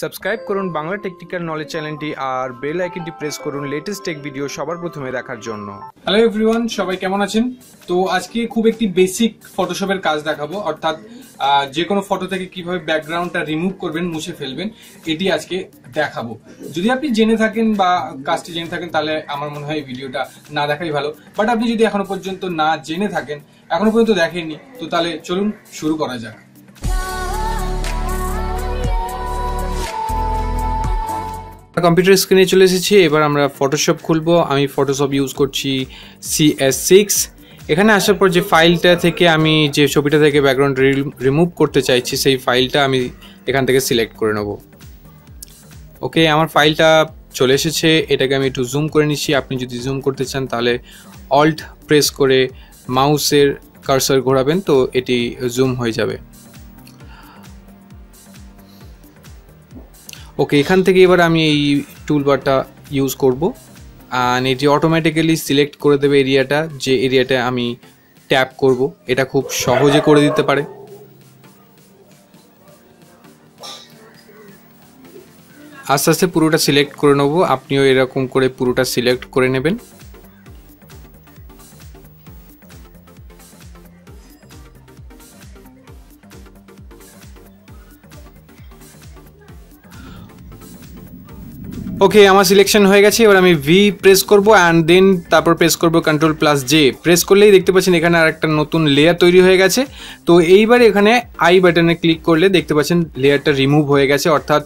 Subscribe করুন Bangla technical knowledge চ্যানেলটি আর বেল আইকনটি প্রেস করুন লেটেস্ট টেক ভিডিও সবার প্রথমে দেখার জন্য। হ্যালো এভরিওয়ান সবাই কেমন আছেন? তো আজকে খুব একটি বেসিক ফটোশপের কাজ দেখাবো, অর্থাৎ যে কোনো ফটো থেকে কীভাবে ব্যাকগ্রাউন্ডটা রিমুভ করবেন, মুছে ফেলবেন, এটি আজকে দেখাবো। যদি আপনি জেনে থাকেন বা কাজটি জেনে থাকেন, তাহলে আমার মনে হয় এই ভিডিওটা না দেখাই ভালো। বাট আপনি যদি এখনও পর্যন্ত না জেনে থাকেন, এখনও পর্যন্ত দেখেননি, তো তাহলে চলুন শুরু করা যাক। কম্পিউটার স্ক্রিনে চলে এসেছি, এবার আমরা ফটোশপ খুলবো। আমি ফটোশপ ইউজ করছি সিএস সিক্স এখানে আসার পর যে ফাইলটা থেকে আমি যে ছবিটা থেকে ব্যাকগ্রাউন্ড রিমুভ করতে চাইছি, সেই ফাইলটা আমি এখান থেকে সিলেক্ট করে নেব। ওকে আমার ফাইলটা চলে এসেছে। এটাকে আমি একটু জুম করে নিচ্ছি। আপনি যদি জুম করতে চান, তাহলে অল্ট প্রেস করে মাউসের কার্সার ঘোরাবেন, তো এটি জুম হয়ে যাবে। ওকে এখান থেকে এবার আমি এই টুলবারটা ইউজ করব। আর এটি অটোমেটিক্যালি সিলেক্ট করে দেবে এরিয়াটা, যে এরিয়াটা আমি ট্যাপ করব। এটা খুব সহজে করে দিতে পারে। আস্তে আস্তে পুরোটা সিলেক্ট করে নেব। আপনিও এরকম করে পুরোটা সিলেক্ট করে নেবেন। ওকে আমার সিলেকশন হয়ে গেছে, এবার আমি ভি প্রেস করব অ্যান্ড দেন তারপর প্রেস করব কন্ট্রোল প্লাস জে প্রেস করলেই দেখতে পাচ্ছেন এখানে আর একটা নতুন লেয়ার তৈরি হয়ে গেছে। তো এইবার এখানে আই বাটনে ক্লিক করলে দেখতে পাচ্ছেন লেয়ারটা রিমুভ হয়ে গেছে, অর্থাৎ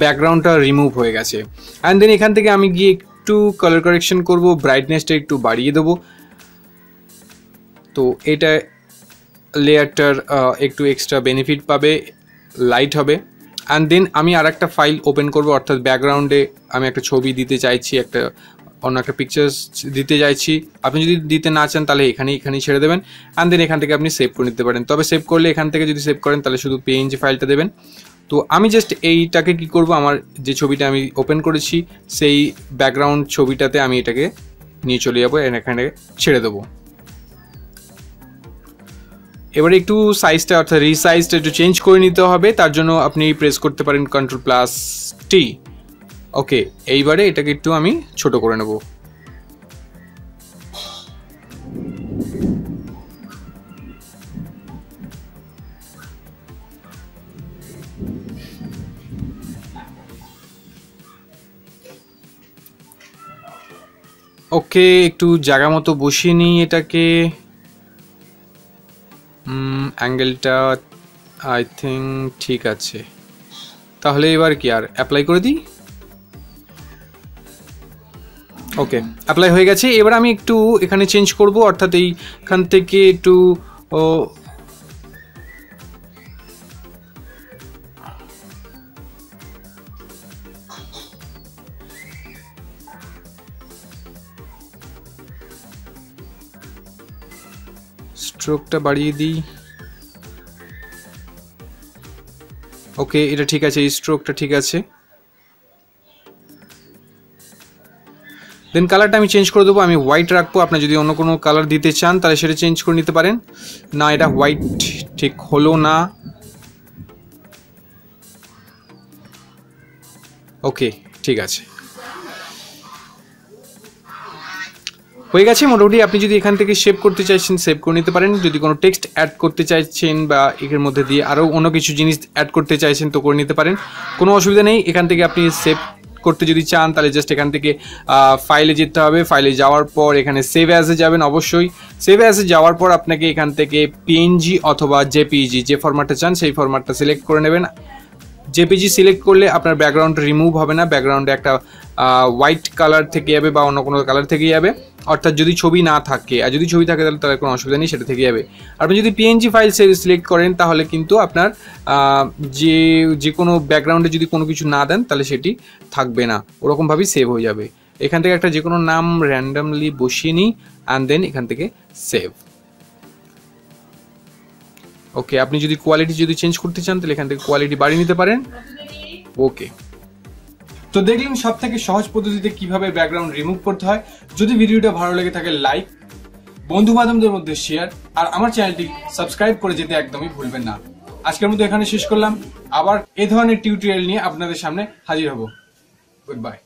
ব্যাকগ্রাউন্ডটা রিমুভ হয়ে গেছে। অ্যান্ড দেন এখান থেকে আমি গিয়ে একটু কালার কারেকশন করব ব্রাইটনেসটা একটু বাড়িয়ে দেবো। তো এটা লেয়ারটার একটু এক্সট্রা বেনিফিট পাবে লাইট হবে। অ্যান্ড দেন আমি আর একটা ফাইল ওপেন করব, অর্থাৎ ব্যাকগ্রাউন্ডে আমি একটা ছবি দিতে চাইছি, একটা, অন্য একটা পিকচার্স দিতে চাইছি। আপনি যদি দিতে না চান, তাহলে এখানেই এখানেই ছেড়ে দেবেন। অ্যান্ড দেন এখান থেকে আপনি সেভ করে নিতে পারেন। তবে সেভ করলে এখান থেকে যদি সেভ করেন, তাহলে শুধু পিএনজি ফাইলটা দেবেন। তো আমি জাস্ট এইটাকে কি করব, আমার যে ছবিটা আমি ওপেন করেছি, সেই ব্যাকগ্রাউন্ড ছবিটাতে আমি এটাকে নিয়ে চলে যাব, এখানে ছেড়ে দেবো। এবারে একটু সাইজটা অর্থাৎ রিসাইজটা একটু চেঞ্জ করে নিতে হবে। তার জন্য আপনি প্রেস করতে পারেন কন্ট্রোল প্লাস টি ওকে এইবারে এটাকে একটু আমি ছোট করে নেব। ওকে একটু জায়গা মতো বসিয়ে নিই এটাকে। অ্যাঙ্গেলটা আই থিঙ্ক ঠিক আছে। তাহলে এবার কি আর অ্যাপ্লাই করে দিই? ওকে অ্যাপ্লাই হয়ে গেছে। এবার আমি একটু এখানে চেঞ্জ করব, অর্থাৎ এইখান থেকে একটু স্ট্রোকটা বাড়িয়ে দিই। ওকে, এটা ঠিক আছে স্ট্রোকটা ঠিক আছে। দেন কালারটা আমি চেঞ্জ করে দেবো, আমি হোয়াইট রাখব। আপনি যদি অন্য কোনো কালার দিতে চান, তাহলে সেটা চেঞ্জ করে নিতে পারেন। না, এটা হোয়াইট ঠিক হলো না। ওকে, ঠিক আছে। হয়ে গেছে। মোটামুটি আপনি যদি এখান থেকে সেভ করতে চাইছেন সেভ করে নিতে পারেন। যদি কোনো টেক্সট অ্যাড করতে চাইছেন বা এর মধ্যে দিয়ে আরও অন্য কিছু জিনিস অ্যাড করতে চাইছেন, তো করে নিতে পারেন। কোনো অসুবিধা নেই। এখান থেকে আপনি সেভ করতে যদি চান, তাহলে জাস্ট এখান থেকে ফাইলে যেতে হবে। ফাইলে যাওয়ার পর এখানে সেভ অ্যাজে যাবেন অবশ্যই। সেভ অ্যাজে যাওয়ার পর আপনাকে এখান থেকে পিএনজি অথবা জেপিজি যে ফরম্যাটটা চান, সেই ফরম্যাটটা সিলেক্ট করে নেবেন। জেপিজি সিলেক্ট করলে আপনার ব্যাকগ্রাউন্ড রিমুভ হবে না। ব্যাকগ্রাউন্ডে একটা হোয়াইট কালার থেকে যাবে বা অন্য কোনো কালার থেকে যাবে। অর্থাৎ যদি ছবি না থাকে, আর যদি ছবি থাকে তাহলে তার কোনো অসুবিধা নেই, সেটা থেকে যাবে। আপনি যদি পিএনজি ফাইল সিলেক্ট করেন, তাহলে কিন্তু আপনার যে যে কোনো ব্যাকগ্রাউন্ডে যদি কোনো কিছু না দেন, তাহলে সেটি থাকবে না। ওরকমভাবেই সেভ হয়ে যাবে। এখান থেকে একটা যে কোনো নাম র্যান্ডামলি বসিয়ে নিই অ্যান্ড দেন এখান থেকে সেভ ওকে আপনি যদি কোয়ালিটি যদি চেঞ্জ করতে চান, তাহলে এখান থেকে কোয়ালিটি বাড়িয়ে নিতে পারেন। ওকে তো দেখলেন সব থেকে সহজ পদ্ধতিতে কীভাবে ব্যাকগ্রাউন্ড রিমুভ করতে হয়। যদি ভিডিওটা ভালো লেগে থাকে লাইক বন্ধু বান্ধবদের মধ্যে শেয়ার আর আমার চ্যানেলটি সাবস্ক্রাইব করে যেতে একদমই ভুলবেন না। আজকের মতো এখানে শেষ করলাম। আবার এ ধরনের টিউটোরিয়াল নিয়ে আপনাদের সামনে হাজির হব। Good bye